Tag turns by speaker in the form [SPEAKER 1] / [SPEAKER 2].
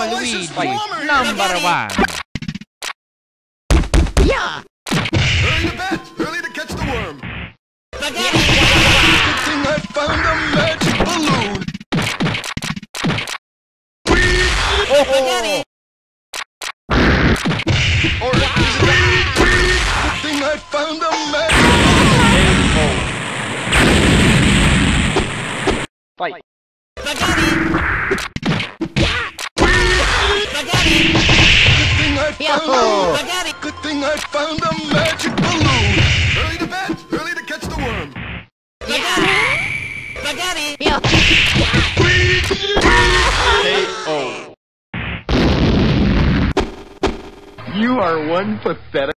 [SPEAKER 1] Luigi,
[SPEAKER 2] Warmer here.
[SPEAKER 1] number one.
[SPEAKER 3] Yeah.
[SPEAKER 2] Early to bet, early to catch the worm.
[SPEAKER 3] Spaghetti.
[SPEAKER 2] Good thing I found a magic balloon.
[SPEAKER 3] Spaghetti.
[SPEAKER 2] Or is it Good thing I found a magic
[SPEAKER 1] Fight.
[SPEAKER 2] Good thing oh. I found a
[SPEAKER 3] Spaghetti.
[SPEAKER 2] Good thing I found a magic balloon. Early to bet, early to catch the worm.
[SPEAKER 3] Spaghetti.
[SPEAKER 1] You are one pathetic.